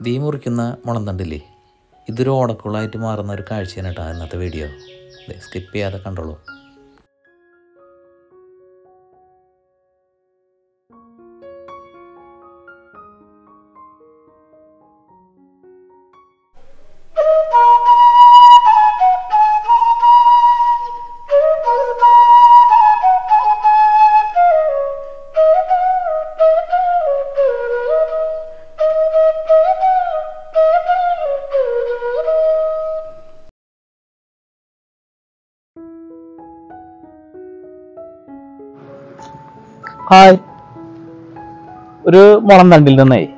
തീ മുറിക്കുന്ന മുളന്തണ്ടില്ലേ ഇതൊരു ഓടക്കുള്ളായിട്ട് മാറുന്ന ഒരു കാഴ്ചയാണ് കേട്ടോ ഇന്നത്തെ വീഡിയോ സ്കിപ്പ് ചെയ്യാതെ കണ്ടോളൂ. ഹായ്. ഒരു മുളം തണ്ടിൽ നിന്നേ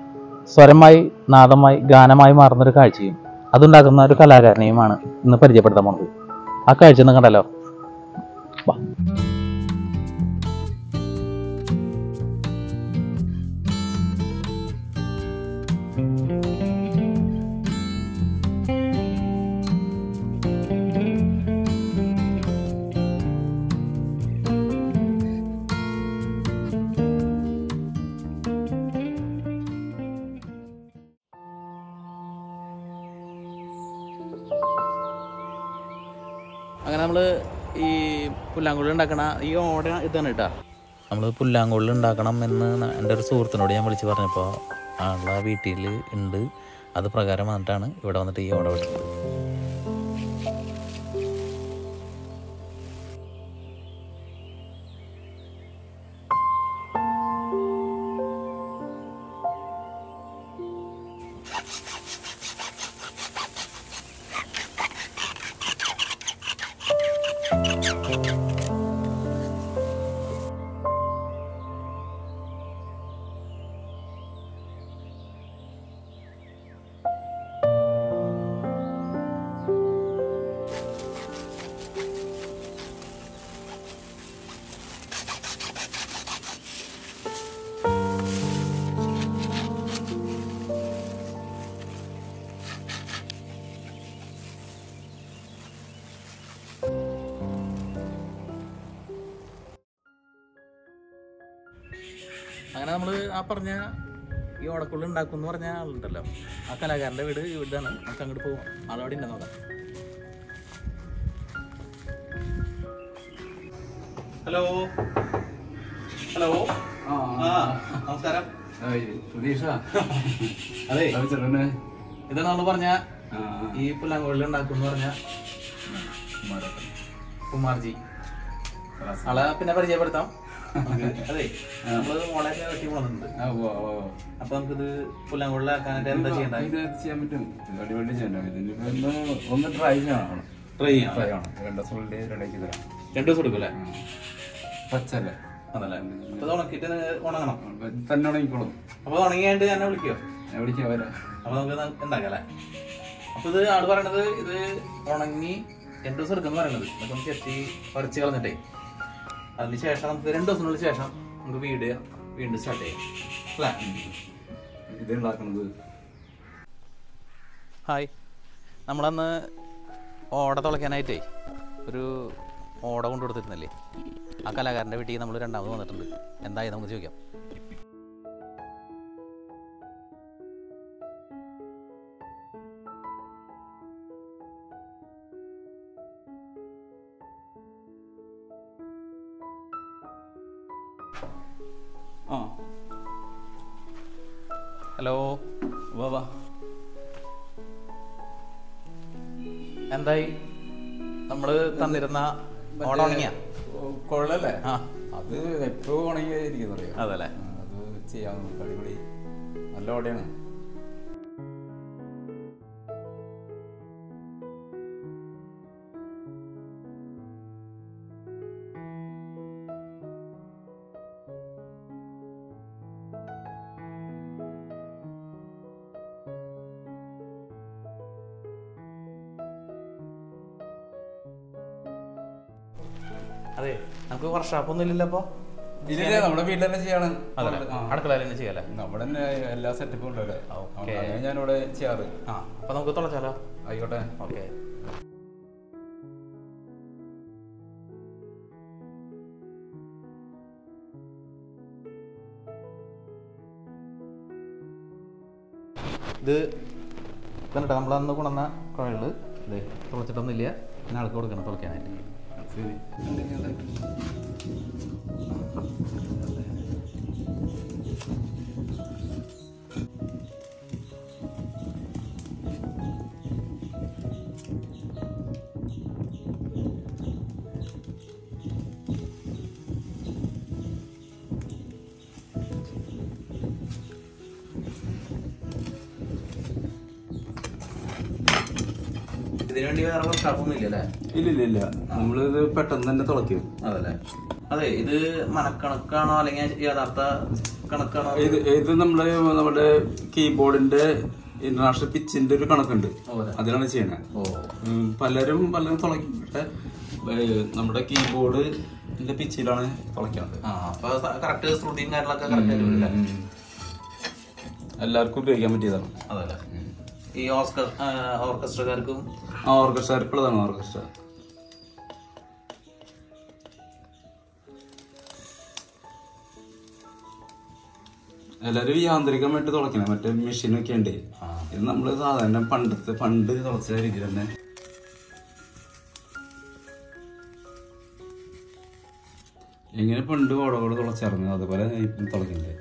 സ്വരമായി നാദമായി ഗാനമായി മാറുന്നൊരു കാഴ്ചയും അതുണ്ടാക്കുന്ന ഒരു കലാകാരനെയുമാണ് ഇന്ന് പരിചയപ്പെടുത്താൻ പോകുന്നത്. ആ കാഴ്ച ഒന്ന് കണ്ടല്ലോ ഉണ്ടാക്കണ ഈ ഓട ഇതാണ് കേട്ടോ. നമ്മൾ പുല്ലാങ്കുഴൽ ഉണ്ടാക്കണം എന്ന് എന്റെ ഒരു സുഹൃത്തിനോട് ഞാൻ വിളിച്ച് പറഞ്ഞപ്പോൾ ആളുടെ വീട്ടിൽ ഉണ്ട്. അത് പ്രകാരം വന്നിട്ടാണ് ഇവിടെ വന്നിട്ട് ഈ ഓട വിട്ടത് ആ പറഞ്ഞ ഈ ഓടക്കുള്ളിൽ ഉണ്ടാക്കും എന്ന് പറഞ്ഞ ആളുണ്ടല്ലോ. ആ കലാകാരന്റെ വീട് ഇവിടെയാണ് നമുക്ക് അങ്ങോട്ട് പോകും ആളവിടെ ഉണ്ടെന്ന് നോക്കാം. ഹലോ. ഹലോ. ആ. നമസ്കാരം. അതെ. ഇതാണ് നമ്മൾ പറഞ്ഞ ഈ പുല്ലാങ്കോളിൽ ഉണ്ടാക്കും എന്ന് പറഞ്ഞ കുമാർജി. ആളെ പിന്നെ പരിചയപ്പെടുത്താം. അതെ. നമ്മൾ മോളെ വെട്ടി പോകുന്നുണ്ട് അപ്പൊ നമുക്കിത് പുല്ലാങ്കുഴലാക്കാനായിട്ട് എന്താ ഇത് ചെയ്യാൻ പറ്റും. അടിപൊളി ഇതിനിപ്പോ ഒന്ന് ട്രൈ ചെയ്യണം. ട്രൈ ചെയ്യാം ട്രൈ ചെയ്യണം. രണ്ട് ദിവസം കൊണ്ട് റെഡിയാക്കി തരാം. രണ്ടു ദിവസം എടുക്കും അല്ലേ? പച്ചല്ലേ അതല്ലേ അപ്പൊ ഇത് ഉണങ്ങണം. തന്നെ ഉണങ്ങിക്കോളും. അപ്പൊ അത് ഉണങ്ങിയായിട്ട് എന്നെ വിളിക്കോ? എവിടേക്കാ വരാം? അപ്പൊ നമുക്ക് ഇത് ഉണ്ടാക്കാം അല്ലേ? അപ്പൊ ഇത് ആൾ പറയണത് ഇത് ഉണങ്ങി രണ്ടു ദിവസം എടുക്കുന്നു പറയണത് നമുക്ക് എത്തി പറിച്ചു കളഞ്ഞിട്ടേ. അതിന് ശേഷം നമുക്ക് രണ്ടു ദിവസത്തിനുള്ള ശേഷം നമുക്ക് വീട് വീണ്ടും സ്റ്റാർട്ട് ചെയ്യാം. അല്ലേ? ഇത് ഉണ്ടാക്കുന്നത്. ഹായ്. നമ്മളന്ന് ഓട തുളയ്ക്കാനായിട്ടേ ഒരു ഓട കൊണ്ടു കൊടുത്തിരുന്നല്ലേ ആ കലാകാരന്റെ വീട്ടിൽ നമ്മൾ രണ്ടാമത് വന്നിട്ടുണ്ട്. എന്തായി? നമുക്ക് ചോദിക്കാം. ഹലോ വാ എന്തായി? നമ്മൾ തന്നിരുന്ന ഓട കൊള്ളല്ലേ? അത് എപ്പോഴും ഉണങ്ങിയിരിക്കുന്നു അറിയാം അതല്ലേ അത് ചെയ്യാൻ അടിപൊളി നല്ല ഓടയാണ്. അപ്പോൾ ഇല്ല നമ്മുടെ വീട്ടിൽ തന്നെ ചെയ്യാണ്. അടുക്കളയിൽ തന്നെ ചെയ്യാല്ലേ? നമ്മുടെ തന്നെ എല്ലാ സെറ്റപ്പും ഉണ്ടല്ലേ ഞാൻ ഇവിടെ. ഞാനിവിടെ ചെയ്യാറ്. അപ്പൊ നമുക്ക് തുളച്ചാലോ ആയിക്കോട്ടെ. ഓക്കെ. ഇത് കണ്ടിട്ട് നമ്മളന്ന് കൊണ്ടുവന്ന കുഴൽ ഇത്. തുളച്ചിട്ടൊന്നുമില്ല ഞാൻ ആൾക്ക് കൊടുക്കണം തുളയ്ക്കാനായിട്ട് ശരി ഇതിനു വേണ്ടി വേറെ വർക്കാപ്പൊന്നും ഇല്ല അല്ലേ ഇല്ല ഇല്ല ഇത് നമ്മളിത് പെട്ടെന്ന് തന്നെ തുളയ്ക്കും. അതല്ലേ? അതെ ഇത് മനക്കണക്കാണോ അല്ലെങ്കിൽ യഥാർത്ഥ കണക്കാണോ? ഇത് ഇത് നമ്മൾ നമ്മുടെ കീബോർഡിന്റെ ഇന്റർനാഷണൽ പിച്ചിന്റെ ഒരു കണക്കുണ്ട്. അതെ. അതിലാണ് ചെയ്യണത് പലരും പലരും തുളയ്ക്കും. പക്ഷെ നമ്മുടെ കീബോർഡ് പിച്ചിലാണ് തുളയ്ക്കുന്നത് കറക്റ്റ് ശ്രുതിയും കാര്യങ്ങളൊക്കെ കറക്റ്റ് എല്ലാവർക്കും ഉപയോഗിക്കാൻ പറ്റിയതാണ്. അതല്ലേ? ഈ ഓസ്കർ ഓർക്കസ്ട്രക്കാർക്കും ഓർക്കസ്ട്രക്കാർക്കുള്ളതാണ് ഓർക്കസ്ട്ര എല്ലാരും യാന്ത്രികമായിട്ട് തുളയ്ക്കണം. മറ്റേ മെഷീനൊക്കെ ഉണ്ട്. ഇത് നമ്മൾ സാധാരണ പണ്ടത്തെ പണ്ട് തുളച്ച രീതി തന്നെ. എങ്ങനെ പണ്ട് ഓടോട് തുളച്ചിറങ്ങും അതുപോലെ ഇപ്പം തുളയ്ക്കുന്നത്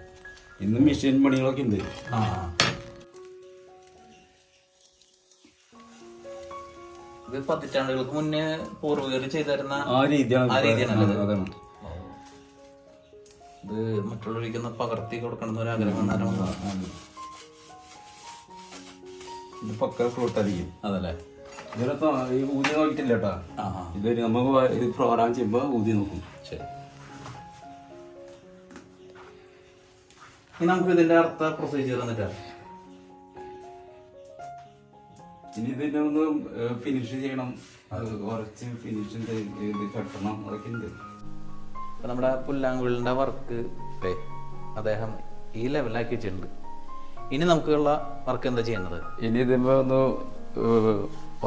ഇന്ന് മെഷീൻ പണികളൊക്കെ ഉണ്ട്. ആ. ഇത് പതിറ്റാണ്ടുകൾക്ക് മുന്നേ പൂർവികർ ചെയ്തിരുന്ന ആ രീതിയാണ് ആ രീതിയാണ് രീതിയാണല്ലോ ഇത്. മറ്റുള്ളവർക്കൊന്ന് പകർത്തി കൊടുക്കണം എന്നൊരാഗ്രഹം വന്നാലും ഇത് പക്ക ഫ്ലൂട്ടായിരിക്കും അതല്ലേ? ഇതിനകത്ത് ഈ ഊതി നോക്കിയിട്ടില്ല കേട്ടോ. ഇത് നമുക്ക് പ്രോഗ്രാം ചെയ്യുമ്പോൾ ഊതി നോക്കും. ശരി. ഇനി നമുക്ക് ഇതിന്റെ അർത്ഥ പ്രൊസീജിയർ എന്നിട്ടാ ഇനി ഇതിനെ ഒന്ന് ഫിനിഷ് ചെയ്യണം. അത് കുറച്ച് ഫിനിഷിന്റെ ഇത് കെട്ടണം. അതൊക്കെ ഉണ്ട്. ഇപ്പൊ നമ്മുടെ പുല്ലാങ്കുഴലിന്റെ വർക്ക് അദ്ദേഹം ഈ ലെവലാക്കി വെച്ചിട്ടുണ്ട്. ഇനി നമുക്കുള്ള വർക്ക് എന്താ ചെയ്യുന്നത്? ഇനി ഇതിപ്പോ ഒന്ന്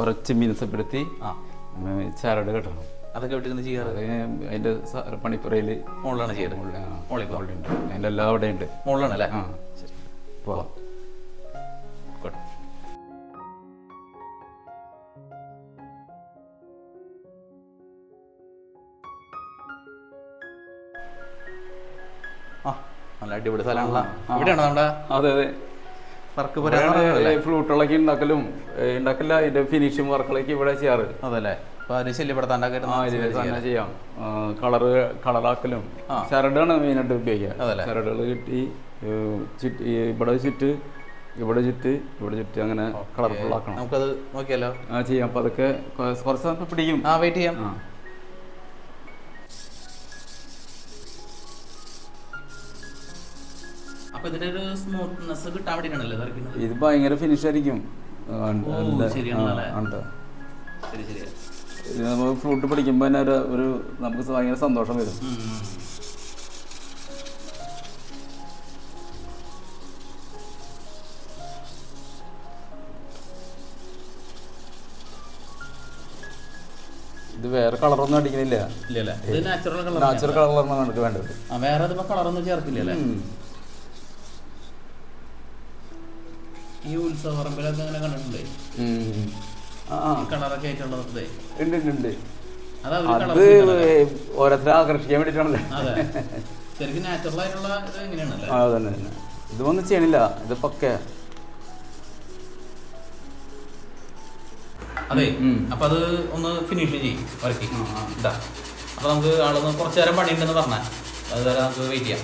ഉറച്ച് മിനുസപ്പെടുത്തി ആ. ചരട് കെട്ടണം അതൊക്കെ വിട്ടിരുന്ന് ചെയ്യാറ്? അതിന്റെ പണിപ്പുറയിൽ മുകളിലാണ് ചെയ്യാറ് മുകളിൽ-. അതിന്റെ എല്ലാം അവിടെ ഉണ്ട് മുകളിലാണ് അല്ലേ പോവാം. നല്ല അടിപൊളി സ്ഥലമാണല്ലോ. ഇവിടെയാണോ നമ്മുടെ അതെ അതെ. വർക്ക് ഫ്ലൂട്ടുകളൊക്കെ ഉണ്ടാക്കലും ഉണ്ടാക്കില്ല അതിന്റെ ഫിനിഷിങ് വർക്കുകളൊക്കെ ഇവിടെ ചെയ്യാറ്. അതല്ലേ? ചെയ്യാം. കളറ് കളറാക്കലും. ചരടാണ് മെയിനായിട്ട് ഉപയോഗിക്കുക? ചരടുകൾ കിട്ടി ഇവിടെ ചുറ്റ് ഇവിടെ ചുറ്റ് ഇവിടെ ചുറ്റ് അങ്ങനെ കളർഫുൾ ആക്കണം. നമുക്കത് നോക്കിയാലോ? ആ ചെയ്യാം. അപ്പൊ അതൊക്കെ കുറച്ച് പിടിക്കും. ആ വെയിറ്റ് ചെയ്യാം. അപ്പൊ ഇതിന്റെ ഒരു സ്മൂത്ത്നെസ് കിട്ടാൻ വേണ്ടിയിട്ടാണല്ലേ വരയ്ക്കുന്നത്? ഇത് ഭയങ്കര ഫിനിഷ് ആയിരിക്കും. ഫ്രൂട്ട് പിടിക്കുമ്പോ? ശരി ശരി. ഫ്ലൂട്ട് പിടിക്കുമ്പോൾ തന്നെ ഒരു ഒരു നമുക്ക് ഭയങ്കര സന്തോഷം വരും. ഇത് വേറെ കളറൊന്നും അടിക്കണില്ല. നാച്ചുറൽ കളർ നാച്ചുറൽ കളറാണ് വേണ്ടത്. വേറെ കളറൊന്നും ചേർക്കില്ലല്ലേ ഉത്സവ പറമ്പിലൊക്കെ അങ്ങനെ കണ്ടിട്ടുണ്ട്. കളറൊക്കെ ആയിട്ടുള്ളത് ഉണ്ട് ഉണ്ട് അത് ഓരോരുത്തരെ ആകർഷിക്കാൻ വേണ്ടിട്ടാണല്ലേ? അതെ. ശരിക്കും നാച്ചുറൽ ആയിട്ടുള്ള ഇത് എങ്ങനെയാണല്ലേ ആ തന്നെ തന്നെ ഇതൊന്നും ചെയ്യണില്ല. ഇത് പക്ക അതെ. അപ്പൊ അത് ഒന്ന് ഫിനിഷ് ചെയ്യും വരക്കി ഇതാ. അപ്പൊ നമുക്ക് ആളൊന്ന് കുറച്ചു നേരം പണിയുണ്ടെന്ന് പറഞ്ഞാൽ അതുവരെ നമുക്ക് വെയിറ്റ് ചെയ്യാം.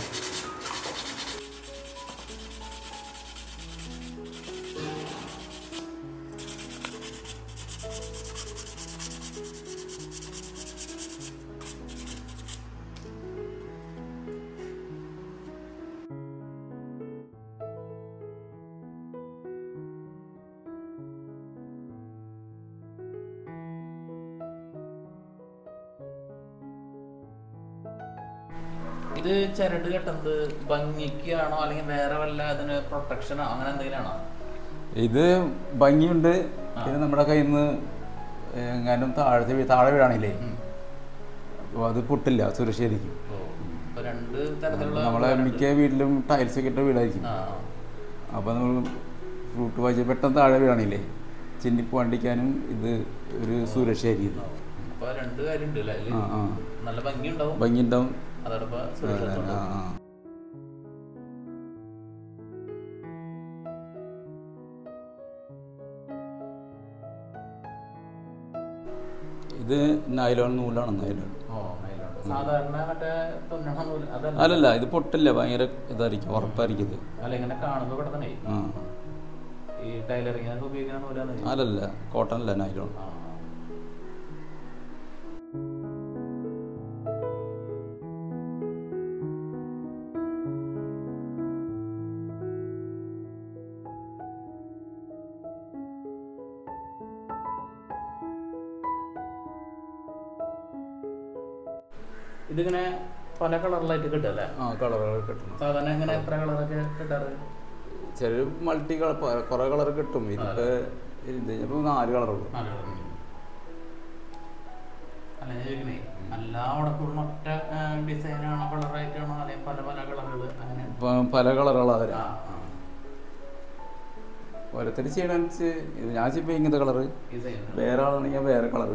ഇത് ചരട് കെട്ടുന്നത് ഭംഗിക്കാണോ? അല്ലെങ്കിൽ വേറെ വല്ല അതിന് പ്രൊട്ടക്ഷനോ അങ്ങനെ എന്തെങ്കിലും ആണോ ഇത് ഭംഗിയുണ്ട്. പിന്നെ നമ്മുടെ കയ്യിൽ നിന്ന് എങ്ങാനും താഴത്തെ താഴെ വീഴാണില്ലേ അപ്പോൾ അത് പൊട്ടില്ല സുരക്ഷയായിരിക്കും. നമ്മളെ മിക്ക വീട്ടിലും ടൈൽസ് ഒക്കെ ഇട്ട വീടായിരിക്കും. അപ്പോൾ നമ്മൾ ഫ്രൂട്ട് വായിച്ച് പെട്ടെന്ന് താഴെ വീഴാണില്ലേ ചിന്നിപ്പോണ്ടിക്കാനും ഇത് ഒരു സുരക്ഷയായിരിക്കും. ആ ആ. നല്ല അതോടൊപ്പം സുരക്ഷിതത്വം. ഇത് നൈലോൺ നൂലാണ് നൈലോൺ ഓ, nylon. സാധാരണ മറ്റേ നൂൽ അല്ലല്ല ഇത് പൊട്ടില്ല ഭയങ്കര ഇതായിരിക്കും ഉറപ്പായിരിക്കും ഇത്. അല്ലല്ല കോട്ടൺ അല്ല നൈലോൺ ഇതിങ്ങനെ പല കളറിലായിട്ട് കിട്ടല്ലേ ആ കളറുകൾ കിട്ടും സാധാരണ ഇങ്ങനെ എത്ര കളറൊക്കെ കിട്ടാറ്? ചില മൾട്ടി കളർ കുറെ കളർ കിട്ടും. ഇതിപ്പോ ഇത് ഇപ്പൊ നാല് കളറുള്ളൂ. അല്ല ചോദിക്കണേ എല്ലാ ഉടക്കുള്ള ഒറ്റ ഡിസൈനാണോ കളറായിട്ടാണോ അല്ലെങ്കിൽ പല പല കളറുകൾ അങ്ങനെ? പല കളറുകളാ ആ, തരാം ആ. ഓരോരുത്തർ ഇത് ഞാൻ ചെയ്യുമ്പോ ഇങ്ങനത്തെ കളർ വേറെ ആളാണെങ്കിൽ വേറെ കളർ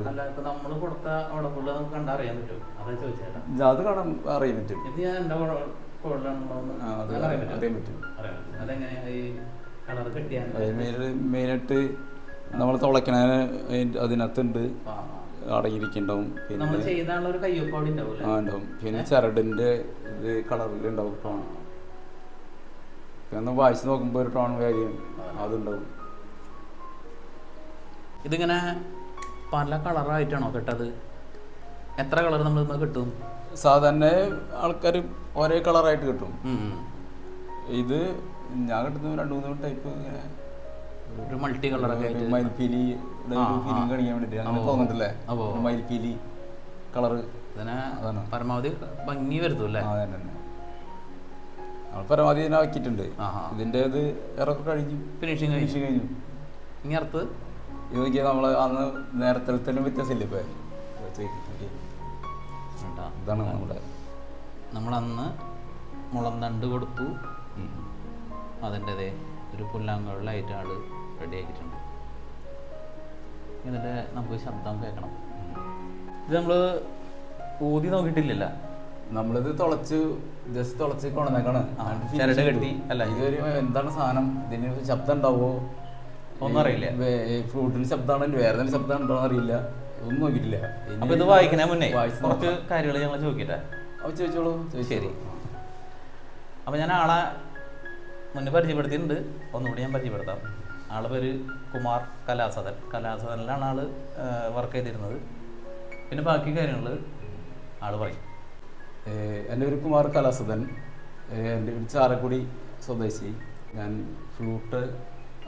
അതാ കാണാൻ അറിയാൻ പറ്റും. അറിയാൻ മെയിനായിട്ട് നമ്മൾ തുളയ്ക്കണ അതിനകത്തുണ്ട്. അടങ്ങിയിരിക്കുന്നുണ്ടാവും പിന്നെ ആ ഉണ്ടാവും. പിന്നെ ചരടിന്റെ ഇത് കളറിലുണ്ടാവും ടോൺ വായിച്ചു നോക്കുമ്പോൾ ഒരു ടോൺ വാല്യൂ അതുണ്ടാവും ഇതിങ്ങനെ പല കളറായിട്ടാണോ കിട്ടത് എത്ര കളർ നമ്മൾ കിട്ടും സാധാരണ ആൾക്കാർ ഒരേ കളറായിട്ട് കിട്ടും. ഇത് ഞാൻ കിട്ടുന്ന രണ്ട് മൂന്ന് ടൈപ്പ് ഇങ്ങനെ ഒരു മൾട്ടി കളറൊക്കെ മയിൽപ്പീലി ഫീലിംഗ്. കാണിക്കാൻ വേണ്ടിട്ട് അങ്ങനെ ഓ. മയിൽപ്പീലി കളറ്. പരമാവധി ഭംഗി വരുത്തും അല്ലേ തന്നെ തന്നെ നമ്മൾ പരമാവധി ഇതിനെ ആക്കിയിട്ടുണ്ട്. ഇതിന്റെ ഇത് ഇറക്കം കഴിഞ്ഞു. ഫിനിഷിങ് ഫിനിഷിങ് കഴിഞ്ഞു. ഇനി അടുത്ത് ഇത് നോക്കിയാൽ നമ്മൾ അന്ന് നേരത്തെ തന്നെ വ്യത്യാസമില്ല ഇപ്പൊ? ഇതാണ് നമ്മുടെ നമ്മളന്ന് മുളം തണ്ട് കൊടുത്തു. അതിന്റെതേ ഒരു പുല്ലാങ്കുഴലായിട്ട് ആൾ റെഡി ആക്കിയിട്ടുണ്ട്. ഇതിന്റെ നമുക്ക് ശബ്ദം കേൾക്കണം. ഇത് നമ്മൾ ഊതി നോക്കിയിട്ടില്ലല്ല? നമ്മളിത് തുളച്ച് ജസ്റ്റ് തുളച്ച് കൊണ്ടുവന്നേക്കാണ്. ചരട് കെട്ടി, അല്ല. ഇതൊരു എന്താണ് സാധനം? ഇതിന് ശബ്ദം ഉണ്ടാവോ? ഒന്നും അറിയില്ല. ഫ്രൂട്ടിന് ശബ്ദമാണ് വേറെ എന്തെങ്കിലും ശബ്ദം ഉണ്ടോ അറിയില്ല. ഒന്നും നോക്കിയിട്ടില്ല. അപ്പൊ ഇത് വായിക്കണേ മുന്നേ? കുറച്ച്. കാര്യങ്ങൾ ഞങ്ങൾ ചോദിക്കട്ടെ? അപ്പൊ ചോദിച്ചോളൂ ശരി. അപ്പൊ ഞാൻ ആളെ മുന്നേ പരിചയപ്പെടുത്തിയിട്ടുണ്ട്. ഒന്നുകൂടി ഞാൻ പരിചയപ്പെടുത്താം. ആളെ പേര് കുമാർ കലാസദൻ. കലാസദനിലാണ് ആൾ വർക്ക് ചെയ്തിരുന്നത്. പിന്നെ ബാക്കി കാര്യങ്ങൾ ആൾ പറയും. എന്റെ പേര് കുമാർ കലാസുധൻ. എന്റെ വീട് ചാലക്കുടി സ്വദേശി. ഞാൻ ഫ്ലൂട്ട്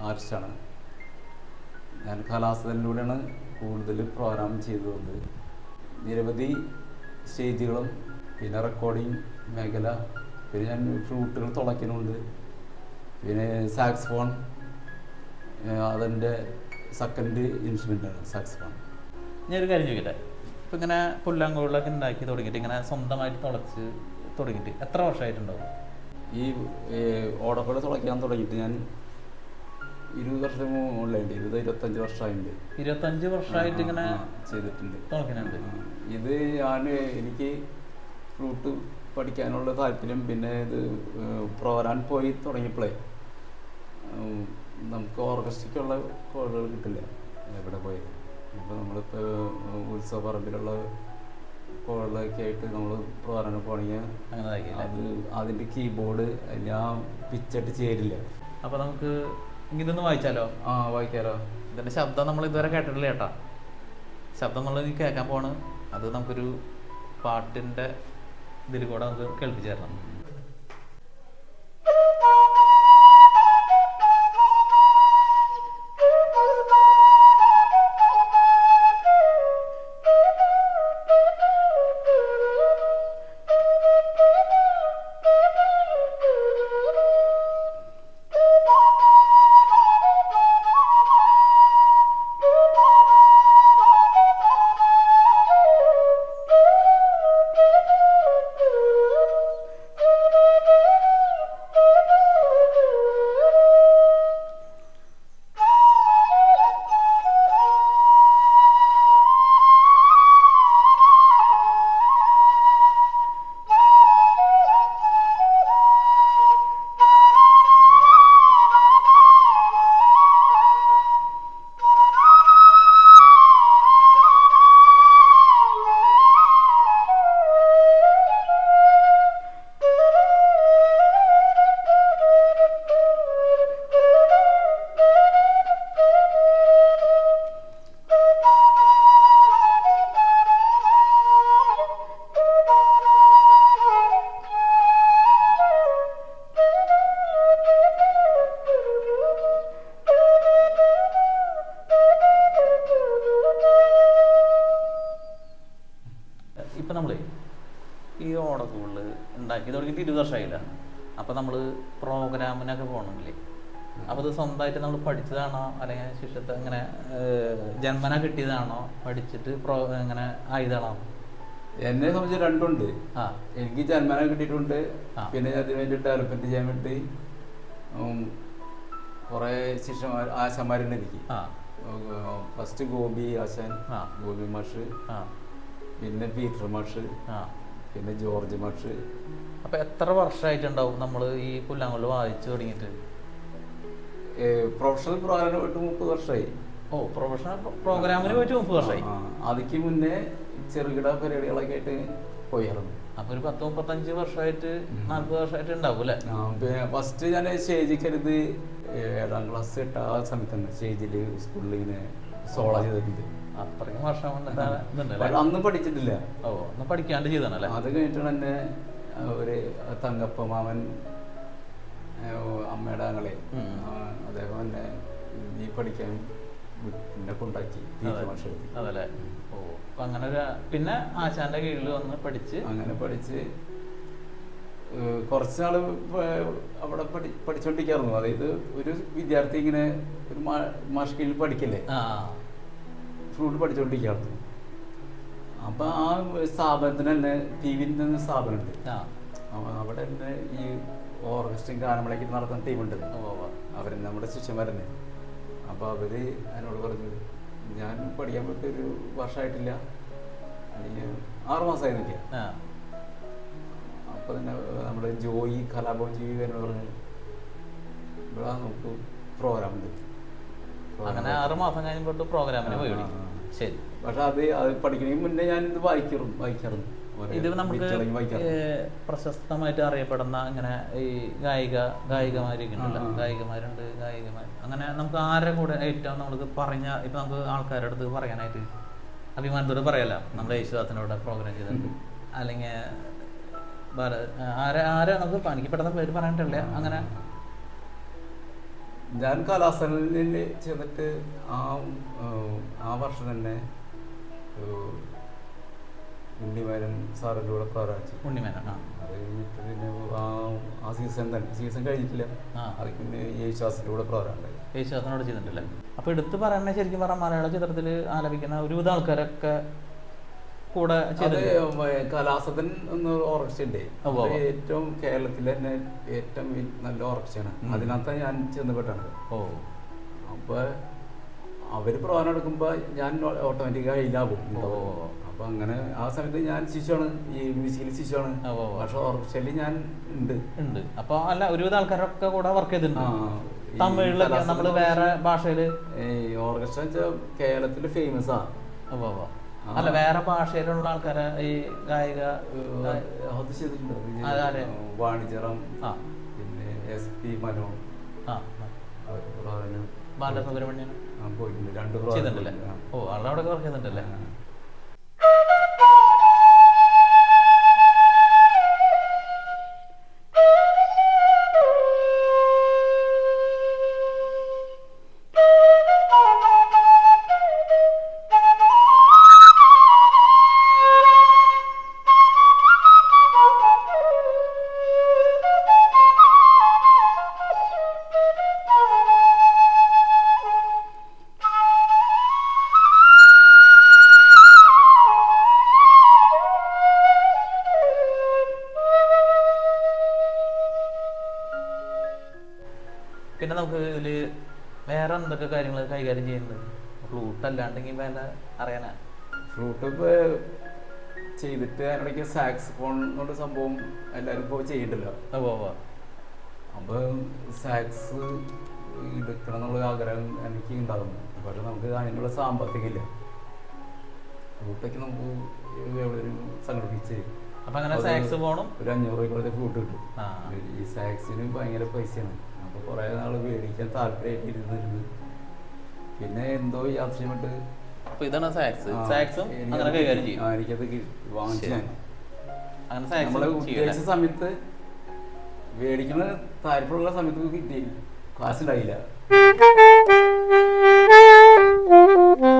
ആർട്ടിസ്റ്റാണ് ഞാൻ കലാസുധനിലൂടെയാണ് കൂടുതൽ പ്രോഗ്രാം ചെയ്തതുകൊണ്ട് നിരവധി സ്റ്റേജുകളും പിന്നെ റെക്കോർഡിങ് മേഖല പിന്നെ ഞാൻ ഫ്ലൂട്ടുകൾ തുളയ്ക്കുന്നുണ്ട് പിന്നെ സാക്സ്ഫോൺ അതെന്റെ സെക്കൻഡ് ഇൻസ്ട്രുമെന്റാണ് സാക്സ്ഫോൺ ഞാനൊരു കാര്യം ചോദിക്കട്ടെ? ഇപ്പൊ ഇങ്ങനെ പുല്ലാങ്കോളിലൊക്കെ ഉണ്ടാക്കി തുടങ്ങിയിട്ട് ഇങ്ങനെ സ്വന്തമായിട്ട് തുളച്ച് തുടങ്ങിയിട്ട് എത്ര വർഷമായിട്ടുണ്ടാവും? ഈ ഓടക്കുഴ തുളയ്ക്കാൻ തുടങ്ങിയിട്ട് ഞാൻ ഇരുപത് വർഷം മുകളിലുണ്ട് ഇരുപത് ഇരുപത്തഞ്ച് വർഷമായിട്ടുണ്ട്. ഇരുപത്തഞ്ച് വർഷമായിട്ട് ഇങ്ങനെ ചെയ്തിട്ടുണ്ട്. തുളക്കുന്നുണ്ട് ഇത് ഞാൻ എനിക്ക് ഫ്ലൂട്ട് പഠിക്കാനുള്ള താല്പര്യം പിന്നെ ഇത് പ്രോരാൻ പോയി തുടങ്ങിയപ്പോഴേ നമുക്ക് ഓർഗസ്റ്റിക്കുള്ള കോളുകൾ കിട്ടില്ല എവിടെ പോയി അപ്പോൾ നമ്മളിപ്പോൾ ഉത്സവ പറമ്പിലുള്ള കോളിലൊക്കെ ആയിട്ട് നമ്മൾ പറഞ്ഞ പോകണമെങ്കിൽ അങ്ങനെ? അത് അതിന്റെ കീബോർഡ് എല്ലാം പിച്ചായിട്ട് ചേരില്ല. അപ്പോൾ നമുക്ക് ഇതൊന്ന് വായിച്ചാലോ? ആ വായിക്കാലോ. ഇതിന്റെ ശബ്ദം നമ്മൾ ഇതുവരെ കേട്ടിട്ടില്ല ചേട്ടാ ശബ്ദം നമ്മൾ ഇനി കേൾക്കാൻ പോണ് അത് നമുക്കൊരു പാട്ടിന്റെ ഇതിൽ കൂടെ നമുക്ക് കേൾപ്പിച്ചു തരണം. ഇത് തുടങ്ങിയിട്ട് ഇരുപത് വർഷമായില്ല. അപ്പം നമ്മൾ പ്രോഗ്രാമിനൊക്കെ പോകണമെങ്കിലേ അപ്പോൾ അത് സ്വന്തമായിട്ട് നമ്മൾ പഠിച്ചതാണോ? അല്ലെങ്കിൽ ശിഷ്യത്തെ ഇങ്ങനെ ജന്മന കിട്ടിയതാണോ? പഠിച്ചിട്ട് പ്രോ ഇങ്ങനെ ആയതാണോ? എന്നെ സംബന്ധിച്ച് രണ്ടുണ്ട്. ആ. എനിക്ക് ജന്മന കിട്ടിയിട്ടുണ്ട്. പിന്നെ അതിന് വേണ്ടി ഡെവലപ്മെന്റ് ചെയ്യാൻ വേണ്ടി കുറെ ശിഷ്യന്മാർ ആശാന്മാരുണ്ട് എനിക്ക്. ഫസ്റ്റ് ഗോപി ആശാൻ. ഗോപി മാഷ്. ആ. പിന്നെ പീറ്റർ മാഷ് ആ. പിന്നെ ജോർജ് മാഷ്. അപ്പൊ എത്ര വർഷമായിട്ടുണ്ടാവും നമ്മൾ ഈ പുല്ലാങ്കുള്ള വായിച്ചു തുടങ്ങിയിട്ട്? പ്രൊഫഷണൽ പ്രോഗ്രാമിന് പോയിട്ട് മുപ്പത് വർഷമായി ഓ പ്രൊഫഷണൽ പ്രോഗ്രാമിന് പോയിട്ട് മുപ്പത് വർഷമായി അതിക്ക് മുന്നേ ചെറുകിട പരിപാടികളൊക്കെ ആയിട്ട് പോയിരുന്നു അപ്പൊ ഒരു പത്ത് മുപ്പത്തഞ്ച് വർഷമായിട്ട് നാല്പത് വർഷമായിട്ട് ഉണ്ടാവും അല്ലേ? ഫസ്റ്റ് ഞാൻ സ്റ്റേജിൽ കരുത് ഏഴാം ക്ലാസ് എട്ടാം ആ സമയത്ത് തന്നെ സ്റ്റേജിൽ സ്കൂളിൽ ഇങ്ങനെ സോളോ ചെയ്തിട്ടുണ്ട് അത്രയും വർഷം കൊണ്ട് അന്ന് പഠിച്ചിട്ടില്ല. ഓ അന്ന് പഠിക്കാണ്ട് ചെയ്താണല്ലേ അത് കഴിഞ്ഞിട്ടാണ് എന്നെ ഒരു തങ്കപ്പ മാമൻ അമ്മയുടെ ആങ്ങളെ അദ്ദേഹം എന്നെ നീ പഠിക്കാൻ എന്നെ കൊണ്ടാക്കി. അതെ. അതല്ലേ? ഓ അങ്ങനെ ഒരു പിന്നെ ആശാന്റെ കീഴിൽ വന്ന് പഠിച്ച് അങ്ങനെ പഠിച്ച് കുറച്ചാൾ അവിടെ പഠി അതായത് ഒരു വിദ്യാർത്ഥി ഇങ്ങനെ ഒരു മാഷ് കീഴിൽ പഠിക്കില്ലേ? ആ പഠിച്ചുകൊണ്ടിരിക്കുകയാണ് അപ്പോൾ അപ്പൊ ആ സ്ഥാപനത്തിന് തന്നെ ടി വിയിൽ നിന്ന് സ്ഥാപനമുണ്ട്. അവിടെ തന്നെ ഈ ഓർക്കസ്ട്രയും ഗാനമേളയ്ക്ക് നടത്തുന്ന ടീമുണ്ട്. അവർ നമ്മുടെ ശിഷ്യന്മാരെന്നെ. അപ്പോൾ അപ്പൊ അവർ എന്നോട് പറഞ്ഞു ഞാൻ പഠിക്കാൻ പറ്റിയ ഒരു വർഷമായിട്ടില്ല അല്ലെങ്കിൽ ആറ് മാസമായിരുന്നില്ല. നിൽക്കുക ആ. അപ്പൊ തന്നെ നമ്മുടെ ജോയി കലാഭവൻ ജീവി എന്നോട് പറഞ്ഞു ഇവിടെ നമുക്ക് പ്രോഗ്രാം ഉണ്ട്. അങ്ങനെ ആറ് മാസം കഴിഞ്ഞിട്ട് പ്രോഗ്രാമിന് പോയി. ശരി. പക്ഷെ അത് അത് പഠിക്കണമെങ്കിൽ മുന്നേ ഞാൻ ഇത് വായിക്കാറും. വായിക്കാറുണ്ട് ഇത് നമുക്ക് പ്രശസ്തമായിട്ട് അറിയപ്പെടുന്ന ഇങ്ങനെ ഈ ഗായിക ഗായികമാരൊക്കെ ഉണ്ടല്ലോ ആ, ആ. ഗായികമാരുണ്ട് ഗായികമാർ അങ്ങനെ നമുക്ക് ആരെ കൂടെ ഏറ്റവും നമ്മൾക്ക് പറഞ്ഞ ഇപ്പൊ നമുക്ക് ആൾക്കാരുടെ അടുത്ത് പറയാനായിട്ട് അഭിമാനത്തോട് പറയല്ല. നമ്മുടെ യേശുദാസിനോട് പ്രോഗ്രാം ചെയ്തിട്ടുണ്ട് അല്ലെങ്കിൽ ആരെ ആരെ നമുക്ക് എനിക്ക് പെട്ടെന്ന് പേര് പറയാനിട്ടില്ല? അങ്ങനെ ഞാൻ കലാസനിൽ ചെന്നിട്ട് ആ ആ വർഷം തന്നെ ഏഹ്, ഉണ്ണിമാരൻ സാറിന്റെ കൂടെ പ്രാർത്ഥിച്ചു ഉണ്ണിമേനൻ അത് കഴിഞ്ഞിട്ട് പിന്നെ ആ ആ സീസൺ തന്നെ. സീസൺ കഴിഞ്ഞിട്ടില്ല. അത് പിന്നെ യേശുദാസിന്റെ കൂടെ പ്രാരാണ്ടായി യേശുദാസിനോട് ചെയ്തിട്ടില്ല. അപ്പോൾ എടുത്ത് പറയണ ശരിക്കും പറഞ്ഞാൽ മലയാള ചിത്രത്തിൽ ആലപിക്കുന്ന ഒരുവിധ ആൾക്കാരൊക്കെ കൂടെ കലാസദൻ എന്ന ഓർക്കസ്ട്ര ഉണ്ട് ഏറ്റവും കേരളത്തിലെ തന്നെ ഏറ്റവും നല്ല ഓർക്കസ്ട്രയാണ്. അതിനകത്ത് ഞാൻ ചെന്നപ്പെട്ടാണ് ഓ. അപ്പൊ അവർ പ്രോഗ്രാം എടുക്കുമ്പോ ഞാൻ ഓട്ടോമാറ്റിക്കായി ഓ. അപ്പൊ അങ്ങനെ ആ സമയത്ത് ഞാൻ ശിശുവാണ്. ഈ മ്യൂസിക്കിൽ ശിശുവാണ്. പക്ഷെ ഓർക്കസ്ട്രയിൽ ഞാൻ ഉണ്ട്. ഉണ്ട്. അപ്പൊ അല്ല ഒരുവിധ ആൾക്കാരൊക്കെ കൂടെ വർക്ക് ചെയ്തിട്ടുണ്ട്. തമിഴിലൊക്കെ നമ്മൾ വേറെ ഭാഷയിൽ ഈ ഓർക്കസ്ട്ര കേരളത്തിൽ ഫേമസ് ആണ്. അല്ല വേറെ ഭാഷയിലുള്ള ആൾക്കാരെ ഈ ഗായിക വാണിജ്യറം ആ. പിന്നെ എസ് പി മനോ ബാലസുബ്രഹ്മണ്യൻ. പോയിട്ടുണ്ട്. രണ്ട് ആ. ഓ ആളുടെ അവിടെ വർക്ക് ചെയ്തിട്ടുണ്ടല്ലേ എന്തൊക്കെ കാര്യങ്ങൾ കൈകാര്യം ചെയ്യുന്നത്? ഫ്ലൂട്ട് അല്ലാണ്ടെങ്കിൽ വേണ്ട അറിയാനാ. ഫ്ലൂട്ട് ഇപ്പൊ ചെയ്തിട്ട് അതിനിടയ്ക്ക് സാക്സ് ഫോൺ സംഭവം എല്ലാവരും ഇപ്പോൾ ചെയ്യണ്ടല്ലോ. അപ്പോൾ സാക്സ് എടുക്കണം എന്നുള്ള ആഗ്രഹം എനിക്ക് ഉണ്ടാകുന്നു പക്ഷെ നമുക്ക് അതിനുള്ള സാമ്പത്തികമില്ല. ഫ്ലൂട്ടൊക്കെ നമുക്ക് എവിടെ ഒരു സംഘടിപ്പിച്ച് അപ്പൊ അങ്ങനെ സാക്സ് പോകണം ഒരു അഞ്ഞൂറ് രൂപ ഫ്ലൂട്ട് കിട്ടും. ഈ സാക്സിന് ഭയങ്കര പൈസയാണ്. അപ്പൊ കുറെ നാൾ മേടിക്കാൻ താല്പര്യമായിട്ട് ഇരുന്നിരുന്നു. പിന്നെ എന്തോ യാത്രയുമായിട്ട് അപ്പൊ ഇതാണ് സാക്സ് സാക്സും എനിക്കത് അങ്ങനെ കൈകാര്യം. ചെയ്യും എനിക്കത് കി- വാങ്ങിച്ചു അങ്ങനെ സാക്സ് ഉദ്ദേശിച്ച സമയത്ത് മേടിക്കുന്ന താല്പര്യമുള്ള സമയത്ത് ക്ലാസ് കാശുണ്ടായില്ല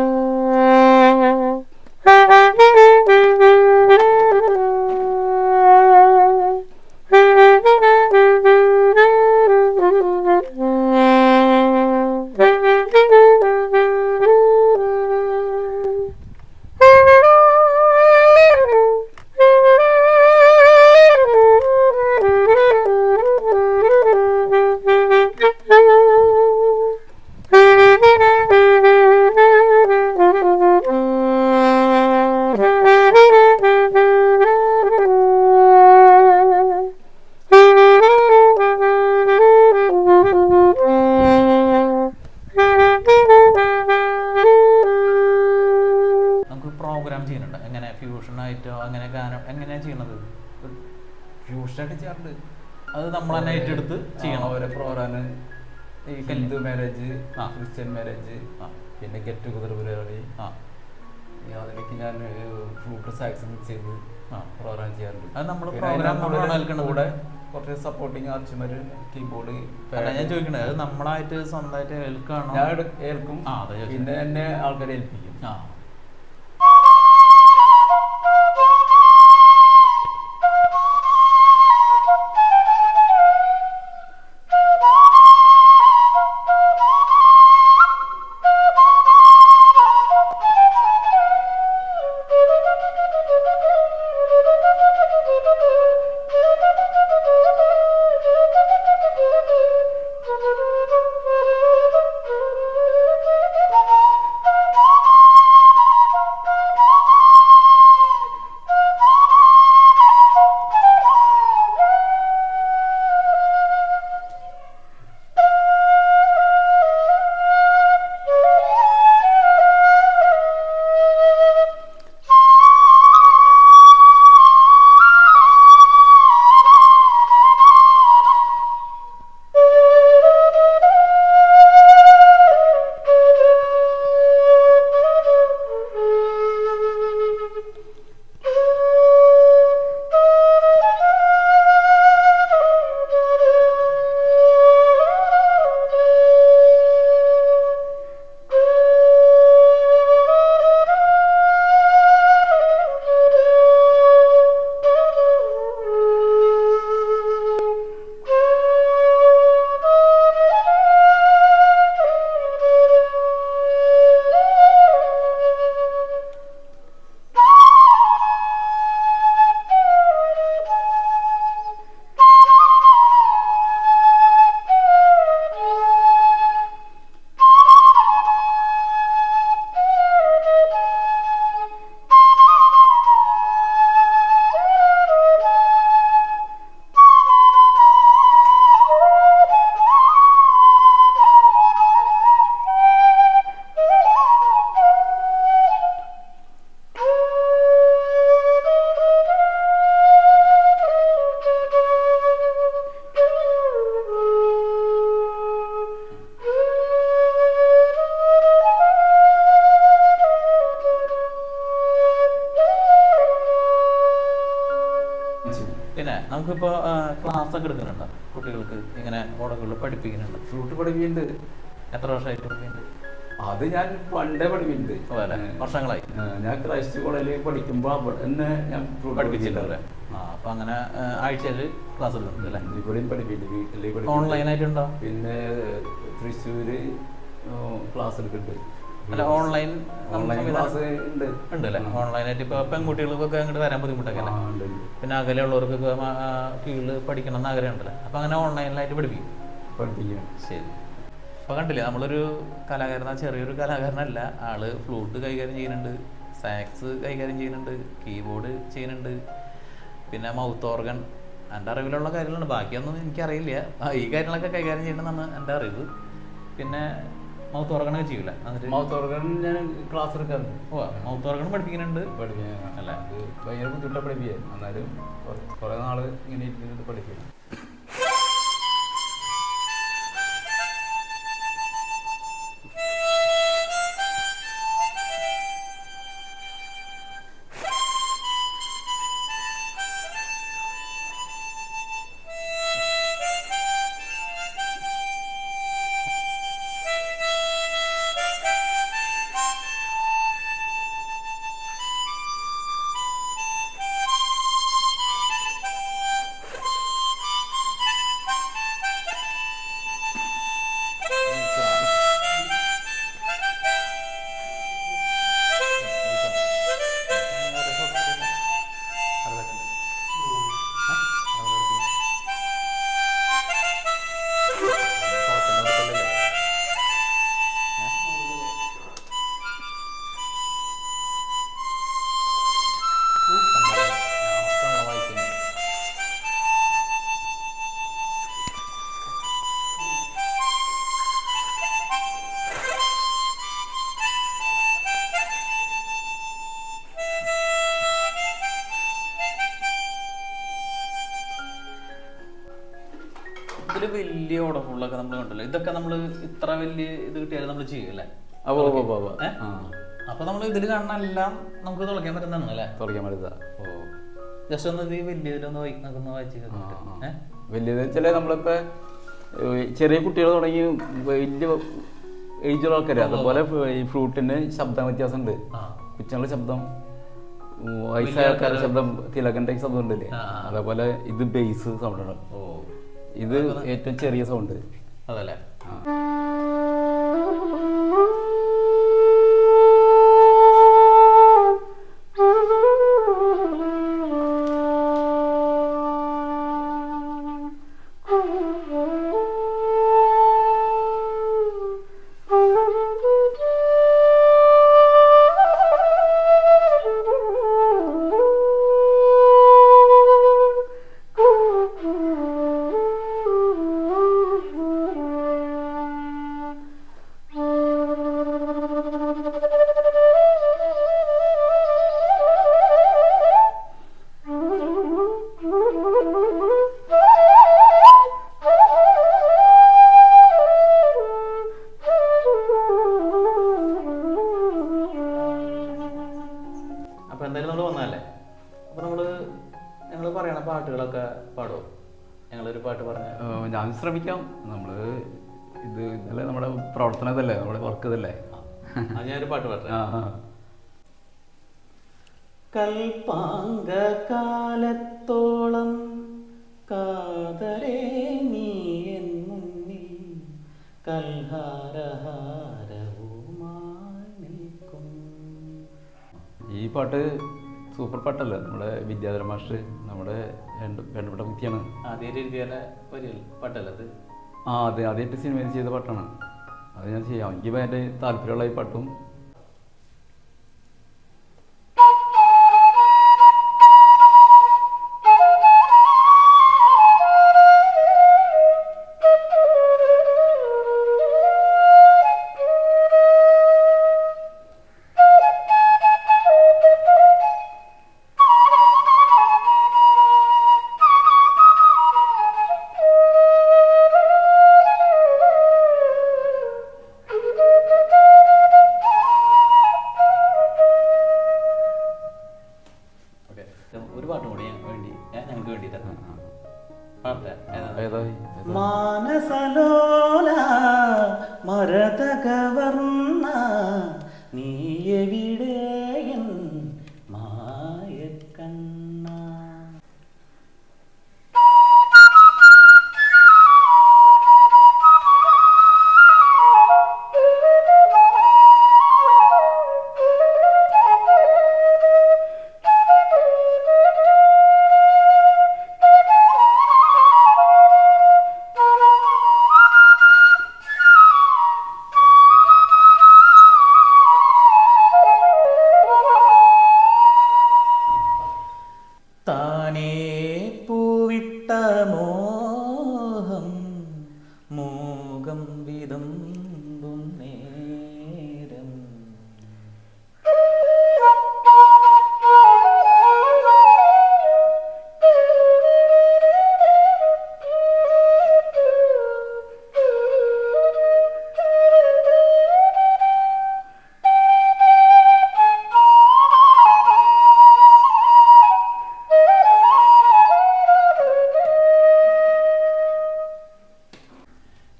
തീർച്ചയായിട്ടും ചെയ്യാറുണ്ട്. അത് നമ്മൾ തന്നെ ഏറ്റെടുത്ത് ചെയ്യണം. ഓരോ പ്രോഗ്രാം ഈ ഹിന്ദു മാരേജ്. Christian marriage. പിന്നെ ഗെറ്റ് ടുഗദർ പരിപാടി. അതിലേക്ക് ഞാൻ ഫ്ലൂട്ട് സാക്സ് മിക്സ് ചെയ്ത് ആ. പ്രോഗ്രാം ചെയ്യാറുണ്ട്. അത് നമ്മൾ പ്രോഗ്രാം കൂടെ- കുറച്ച് സപ്പോർട്ടിങ് ആർച്ചുമാര് കീബോർഡ് ഞാൻ ചോദിക്കണേ അത് നമ്മളായിട്ട് സ്വന്തമായിട്ട് ഏൽക്കാണോ? ഞാൻ ഏൽക്കും. പിന്നെ എന്നെ ആൾക്കാരെ ഏൽപ്പിക്കും. ആ. പിന്നെ നമുക്കിപ്പോ ക്ലാസ് ഒക്കെ എടുക്കുന്നുണ്ട്. കുട്ടികൾക്ക് ഇങ്ങനെ ഓടകളിൽ പഠിപ്പിക്കുന്നുണ്ട്. ഫ്ലൂട്ട് പഠിപ്പിക്കുന്നുണ്ട്. എത്ര വർഷമായിട്ട് പഠിപ്പിക്കുന്നുണ്ട്? അത് ഞാൻ പണ്ടേ പഠിപ്പിക്കുന്നുണ്ട്. വർഷങ്ങളായി? ഞാൻ ക്രൈസ്റ്റ് കോളേജിൽ പഠിക്കുമ്പോൾ തന്നെ ഞാൻ പഠിപ്പിച്ചിട്ടുണ്ട് ആ അപ്പൊ അങ്ങനെ ആഴ്ചയിൽ ക്ലാസ് എടുക്കുന്നുണ്ട് അല്ലേ? ഇവിടെയും പഠിപ്പിക്കുന്നുണ്ട് വീട്ടിൽ ഓൺലൈൻ ആയിട്ടുണ്ടോ പിന്നെ തൃശ്ശൂര് ക്ലാസ് എടുക്കുന്നുണ്ട്. അല്ല ഓൺലൈൻ ഉണ്ട്. അല്ലേ ഓൺലൈൻ ആയിട്ട് ഇപ്പൊ പെൺകുട്ടികൾക്കൊക്കെ അങ്ങോട്ട് വരാൻ ബുദ്ധിമുട്ടൊക്കെ അല്ലേ? പിന്നെ ഉണ്ട്, ഉള്ളവർക്കൊക്കെ കീഴിൽ പഠിക്കണം എന്ന് ആഗ്രഹം ഉണ്ടല്ലേ? അപ്പൊ അങ്ങനെ ഓൺലൈനിലായിട്ട് പഠിപ്പിക്കും. പഠിപ്പിക്കും. ശരി. അപ്പൊ കണ്ടില്ലേ നമ്മളൊരു കലാകാരന ചെറിയൊരു കലാകാരനല്ല. ആൾ ഫ്ലൂട്ട് കൈകാര്യം ചെയ്യുന്നുണ്ട് സാക്സ് കൈകാര്യം ചെയ്യുന്നുണ്ട് കീബോർഡ് ചെയ്യുന്നുണ്ട് പിന്നെ മൗത്ത് ഓർഗൻ എന്റെ അറിവിലുള്ള കാര്യങ്ങളുണ്ട്. ബാക്കിയൊന്നും എനിക്കറിയില്ല. ഈ കാര്യങ്ങളൊക്കെ കൈകാര്യം ചെയ്യണമെന്നാണ് എന്റെ അറിവ്. പിന്നെ മൗത്ത് ഓർഗനൊക്കെ ചെയ്യൂല? മൗത്ത് ഓർഗൻ ഞാൻ ക്ലാസ് എടുക്കാറുണ്ട്. ഓ മൗത്ത് ഓർഗൻ പഠിപ്പിക്കുന്നുണ്ട്. പഠിപ്പിക്കാൻ അല്ല. ഭയങ്കര ബുദ്ധിമുട്ടാണ് പഠിപ്പിക്കാൻ. എന്നാലും കുറെ നാൾ ഇങ്ങനെ ഇരിക്കുന്നത് പഠിപ്പിക്കും വലിയ ഓടഫുള്ളൊക്കെ നമ്മൾ കണ്ടല്ലോ. ഇതൊക്കെ നമ്മൾ ഇത്ര വലിയ ഇത് കിട്ടിയാലും നമ്മൾ ചെയ്യും അല്ലേ? ആ ഓ ഓ ഓ ഏ? ആ. അപ്പൊ നമ്മൾ ഇതിൽ കാണുന്ന എല്ലാം നമുക്ക് തുളയ്ക്കാൻ പറ്റുന്നതാണ് അല്ലേ? ഓ. ജസ്റ്റ് ഒന്ന് ഇത് വലിയ ഇതിലൊന്ന് വായിച്ച് വലിയത് വെച്ചാൽ നമ്മളിപ്പോ ചെറിയ കുട്ടികൾ തുടങ്ങി വലിയ ഏജുള്ള ആൾക്കാർ അതുപോലെ ഈ ഫ്ലൂട്ടിന് ശബ്ദ വ്യത്യാസമുണ്ട്. ഉണ്ട് കൊച്ചുങ്ങളുടെ ശബ്ദം വയസ്സായ ആൾക്കാരുടെ ശബ്ദം തിലകന്റെ ശബ്ദം ഉണ്ടല്ലേ. അതേപോലെ ഇത് ബേസ് സൗണ്ടാണ് ഇത് ഏറ്റവും ചെറിയ സൗണ്ട് അതല്ലേ? ശ്രമിക്കാം. നമ്മൾ ഇത് ഇതല്ലേ നമ്മുടെ പ്രവർത്തനം ഇതല്ലേ നമ്മുടെ വർക്ക് ഇതല്ലേ? ആ ഞാനൊരു പാട്ട് പാട്ടെ. കൽപ്പാങ്ക കാലത്തോളം കാതരേ നീ എൻ മുന്നിൽ കൽഹാരഹാരവുമായി നിൽക്കും. ഈ പാട്ട് സൂപ്പർ പാട്ടല്ലേ? നമ്മുടെ വിദ്യാധര മാഷ് നമ്മുടെ വേണ്ടപ്പെട്ട വ്യക്തിയാണ് അത്? ആ അതെ. ആദ്യമായിട്ട് സിനിമയിൽ ചെയ്ത പാട്ടാണ്. അത് ഞാൻ ചെയ്യാം. എനിക്ക് ഭയങ്കര താല്പര്യമുള്ള ഈ പാട്ടും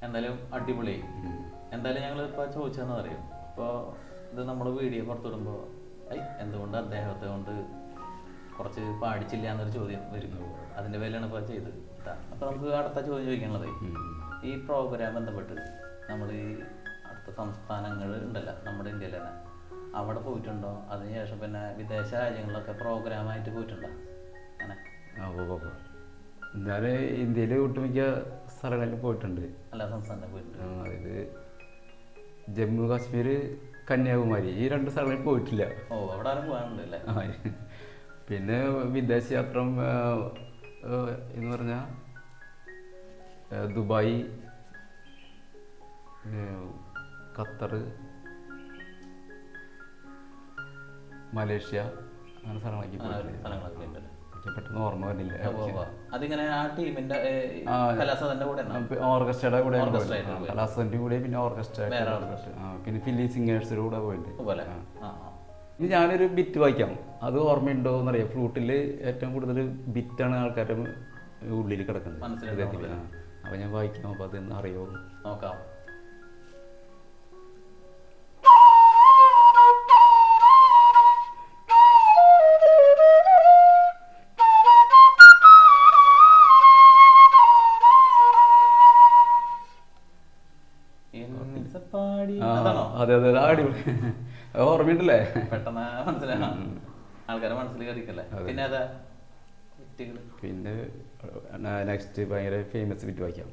എന്തായാലും അടിപൊളി. എന്തായാലും ഞങ്ങൾ ഇപ്പോൾ ചോദിച്ചതെന്ന് പറയും. ഇപ്പോൾ ഇത് നമ്മൾ വീഡിയോ പുറത്തുവിടുമ്പോൾ ഐ എന്തുകൊണ്ട് അദ്ദേഹത്തെ കൊണ്ട് കുറച്ച് പാടിച്ചില്ല എന്നൊരു ചോദ്യം വരും അതിന്റെ പേരിലാണ് ഇപ്പോൾ ചെയ്ത് അപ്പൊ അപ്പോൾ നമുക്ക് അടുത്ത ചോദ്യം ചോദിക്കാനുള്ളത്. ഈ പ്രോഗ്രാം ബന്ധപ്പെട്ട് നമ്മൾ ഈ അടുത്ത സംസ്ഥാനങ്ങൾ ഉണ്ടല്ലോ നമ്മുടെ ഇന്ത്യയിൽ തന്നെ. അവിടെ പോയിട്ടുണ്ടോ? അതിനുശേഷം പിന്നെ വിദേശ രാജ്യങ്ങളിലൊക്കെ പ്രോഗ്രാമായിട്ട് പോയിട്ടുണ്ടോ? അങ്ങനെ. ഞാൻ ഇന്ത്യയിലെ ഒട്ടുമിക്ക സ്ഥലങ്ങളിൽ പോയിട്ടുണ്ട്. എല്ലാ സംസ്ഥാനത്തും പോയിട്ടുണ്ട്. അതായത് ജമ്മു കാശ്മീർ കന്യാകുമാരി ഈ രണ്ട് സ്ഥലങ്ങളിൽ പോയിട്ടില്ല. ഓ അവിടെ ആരും പിന്നെ വിദേശ യാത്ര എന്ന് പറഞ്ഞാൽ ദുബായ് ഖത്തർ മലേഷ്യ അങ്ങനെ സ്ഥലങ്ങളൊക്കെ സ്ഥലങ്ങളൊക്കെ ഉണ്ടല്ലേ പെട്ടെന്ന് ഓർമ്മ. അതിങ്ങനെ ആ ടീമിന്റെ കൂടെ ഓർക്കസ്ട്രയുടെ കൂടെ. കലാസന്റെ കൂടെ. പിന്നെ ഓർക്കസ്ട്ര. പിന്നെ ഫില്ലി സിംഗേഴ്സിന്റെ കൂടെ പോയിട്ടുണ്ട് ഇനി ഞാനൊരു ബിറ്റ് വായിക്കാം. അത് ഓർമ്മയുണ്ടോ എന്നറിയാം. ഫ്ലൂട്ടിൽ ഏറ്റവും കൂടുതൽ ബിറ്റാണ് ആൾക്കാരുടെ ഉള്ളിൽ കിടക്കുന്നത്. അപ്പൊ ഞാൻ വായിക്കാം. അപ്പൊ അതെന്ന് അറിയോ? നോക്കാം. അതെ അതെ അടിപൊളി. ഓർമ്മയുണ്ടല്ലേ? പെട്ടെന്ന് മനസ്സിലാ ആൾക്കാരെ മനസ്സിൽ കറിക്കല്ലേ പിന്നെ അതാ പിന്നെ നെക്സ്റ്റ് ഭയങ്കര ഫേമസ് വിറ്റ് വായിക്കാം.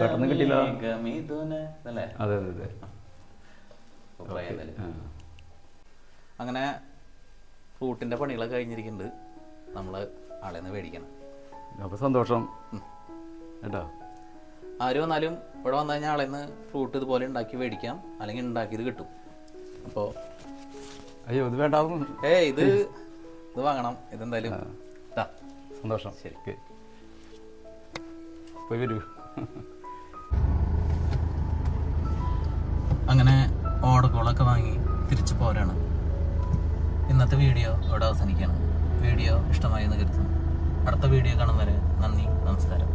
പെട്ടെന്ന് കിട്ടില്ല അതെ അതെ. അതെ അങ്ങനെ ഫ്രൂട്ടിന്റെ പണികളൊക്കെ കഴിഞ്ഞിരിക്കുന്നുണ്ട്. നമ്മൾ ആളെ നിന്ന് മേടിക്കണം. അപ്പൊ സന്തോഷം. കേട്ടോ? ആര് വന്നാലും ഇവിടെ വന്നു കഴിഞ്ഞാൽ ആളെ നിന്ന് ഫ്രൂട്ട് ഇതുപോലെ ഉണ്ടാക്കി മേടിക്കാം. അല്ലെങ്കിൽ ഉണ്ടാക്കിയത് കിട്ടും. അപ്പോൾ അയ്യോ ഇത് വേണ്ട ഏയ് ഇത് ഇത് വാങ്ങണം. ഇതെന്തായാലും ഇതാ സന്തോഷം. ശരി. പോയി വരൂ. അങ്ങനെ ഓടക്കോളൊക്കെ വാങ്ങി തിരിച്ചു പോരാണ്. ഇന്നത്തെ വീഡിയോ ഇവിടെ അവസാനിക്കുകയാണ്. വീഡിയോ ഇഷ്ടമായി എന്ന് കരുതുന്നു. അടുത്ത വീഡിയോ കാണുന്നവരെ നന്ദി നമസ്കാരം.